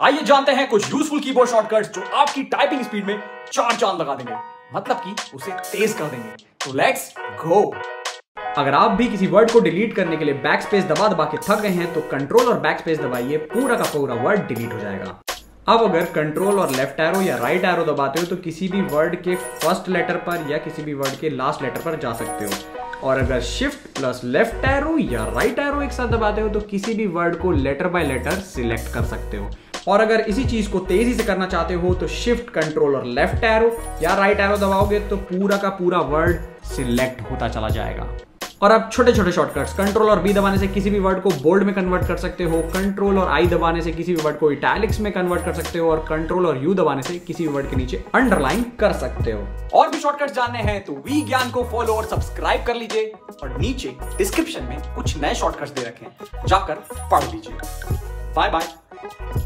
आइए जानते हैं कुछ यूजफुल कीबोर्ड शॉर्टकट्स जो आपकी टाइपिंग स्पीड में चार चाँद लगा देंगे। मतलब कि उसे तेज कर देंगे। तो लेट्स गो अगर आप भी किसी वर्ड को डिलीट करने के लिए बैक स्पेस दबा दबा के थक गए हैं तो कंट्रोल और बैक स्पेस दबाइए, पूरा का पूरा वर्ड डिलीट हो जाएगा। अब अगर कंट्रोल और लेफ़्ट एरो या राइट एरो दबाते हो तो किसी भी वर्ड के फ़र्स्ट लेटर पर या किसी भी वर्ड के लास्ट लेटर पर जा सकते हो। और अगर शिफ्ट प्लस लेफ़्ट एरो या राइट एरो एक साथ दबाते हो तो किसी भी वर्ड को लेटर बाय लेटर सिलेक्ट कर सकते हो। और अगर इसी चीज़ को तेज़ी से करना चाहते हो तो शिफ्ट कंट्रोल और लेफ़्ट एरो या राइट एरो दबाओगे तो पूरा का पूरा वर्ड सिलेक्ट होता चला जाएगा। और अब छोटे छोटे शॉर्टकट्स कंट्रोल और बी दबाने से किसी भी वर्ड को बोल्ड में कन्वर्ट कर सकते हो कंट्रोल और आई दबाने से किसी भी वर्ड को इटैलिक्स में कन्वर्ट कर सकते हो, और कंट्रोल और यू दबाने से किसी भी वर्ड के नीचे अंडरलाइन कर सकते हो। और भी शॉर्टकट्स जानने हैं तो वी ज्ञान को फॉलो और सब्सक्राइब कर लीजिए, और नीचे डिस्क्रिप्शन में कुछ नए शॉर्टकट्स दे रखे जाकर पढ़ लीजिए। Bye bye